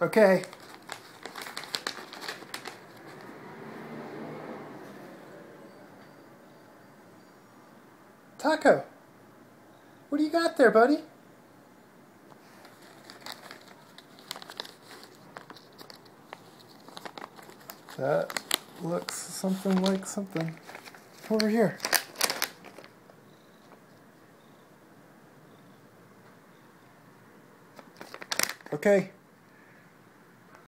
Okay. Taco, what do you got there, buddy? That looks something like something. Over here. Okay.